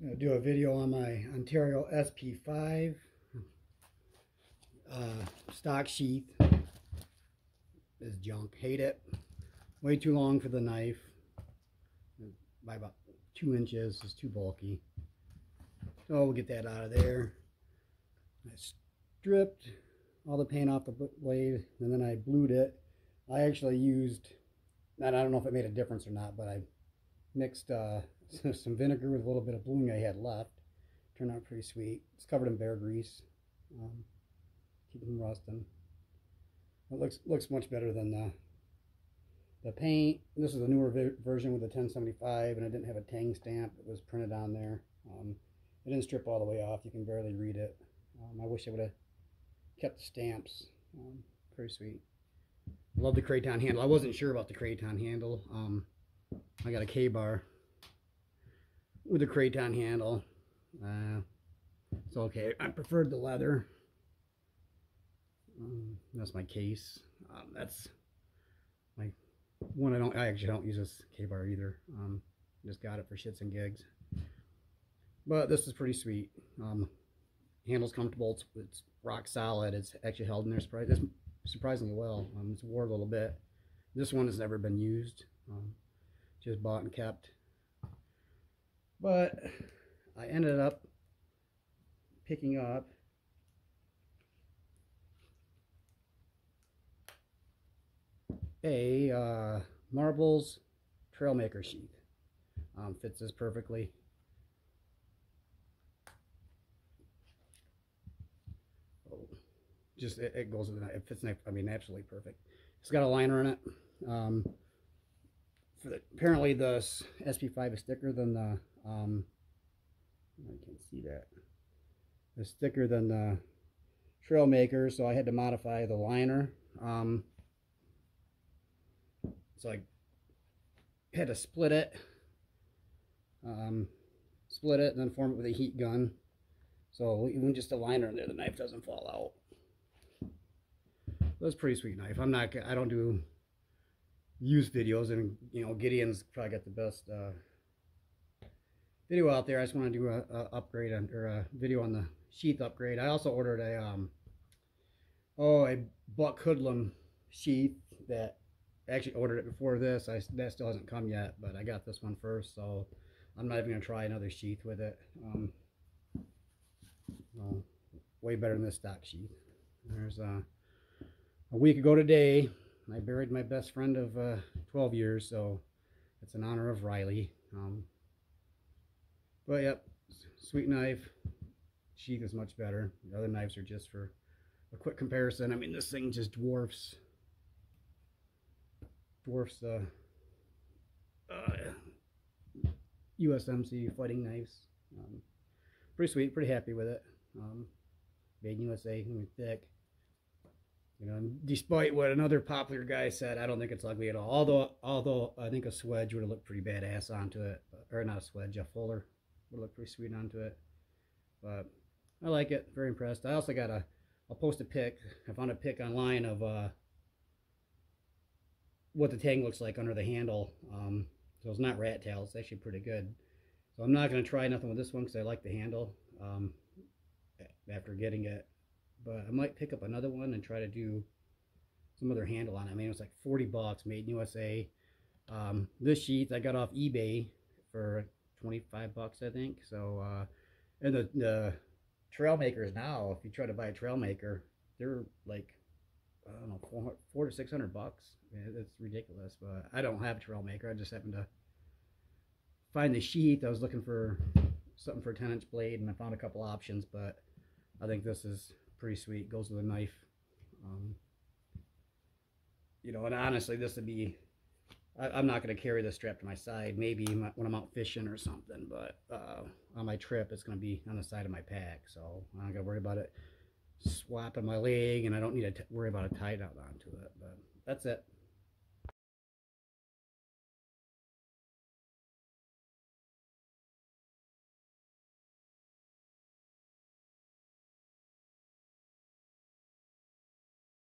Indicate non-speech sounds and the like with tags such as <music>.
I'm gonna do a video on my Ontario SP5 uh, stock sheath. Is junk. Hate it. Way too long for the knife. By about two inches. It's too bulky. So we'll get that out of there. I stripped all the paint off the blade and then I blued it. I actually used, and I don't know if it made a difference or not, but I mixed uh, <laughs> some vinegar with a little bit of bluing I had left. Turned out pretty sweet. It's covered in bear grease. Um, keep them rusting. It looks looks much better than the the paint. This is a newer version with the 1075, and it didn't have a tang stamp. It was printed on there. Um, it didn't strip all the way off. You can barely read it. Um, I wish I would have kept the stamps. Um, pretty sweet. Love the Kraton handle. I wasn't sure about the Kraton handle. Um, I got a Ka-Bar with a Kraton handle. Uh, it's okay. I preferred the leather. Um, that's my case. Um, that's my one. I don't. I actually don't use this Ka-Bar either. Um, just got it for shits and gigs. But this is pretty sweet. Um, handle's comfortable. It's, it's, rock solid. It's actually held in there surprisingly well. Um, it's wore a little bit. This one has never been used. Just bought and kept. But I ended up picking up a uh, Marbles Trailmaker sheath. Um, fits this perfectly. Oh, just it, it goes with the it fits. I mean, absolutely perfect. It's got a liner in it. Um, the, apparently the SP5 is thicker than the um, I can see that it's thicker than the Trailmaker, so I had to modify the liner. Um, so I had to split it, um, split it, and then form it with a heat gun. So even just a liner in there, the knife doesn't fall out. That's pretty sweet knife. I'm not, I don't do use videos, and you know Gideon's probably got the best uh, video out there. I just want to do a, a upgrade on, or a video on the sheath upgrade. I also ordered a um, oh a buck hoodlum sheath that actually ordered it before this. I that still hasn't come yet, but I got this one first, so I'm not even gonna try another sheath with it. Um, well, way better than this stock sheath. There's uh, a week ago today. I buried my best friend of uh, 12 years, so it's in honor of Riley. Um, but yep, sweet knife. Sheath is much better. The other knives are just for a quick comparison. I mean, this thing just dwarfs dwarfs the uh, USMC fighting knives. Um, pretty sweet, pretty happy with it. Um, made in USA, thick. You know, despite what another popular guy said, I don't think it's ugly at all. Although, although I think a swedge would have looked pretty badass onto it, or not a swedge, a fuller would look pretty sweet onto it. But I like it. Very impressed. I also got a. I'll post a pic. I found a pic online of uh, what the tang looks like under the handle. Um, so it's not rat tail. It's actually pretty good. So I'm not going to try nothing with this one because I like the handle um, after getting it. But I might pick up another one and try to do some other handle on it. I mean, it was like 40 bucks, made in USA. Um, this sheath I got off eBay for 25 bucks, I think. So, uh, and the, the trail makers now, if you try to buy a trail maker, they're like I don't know, four, four to six hundred bucks. It's ridiculous, but I don't have a trail maker. I just happened to find the sheath. I was looking for something for a 10 inch blade, and I found a couple options, but I think this is pretty sweet. Goes with a knife. Um, you know, and honestly, this would be. I, am not going to carry this strap to my side. Maybe when I'm out fishing or something, but uh, on my trip, it's going to be on the side of my pack, so I'm not going to worry about it swapping my leg and I don't need to worry about a tie down onto it. But that's it.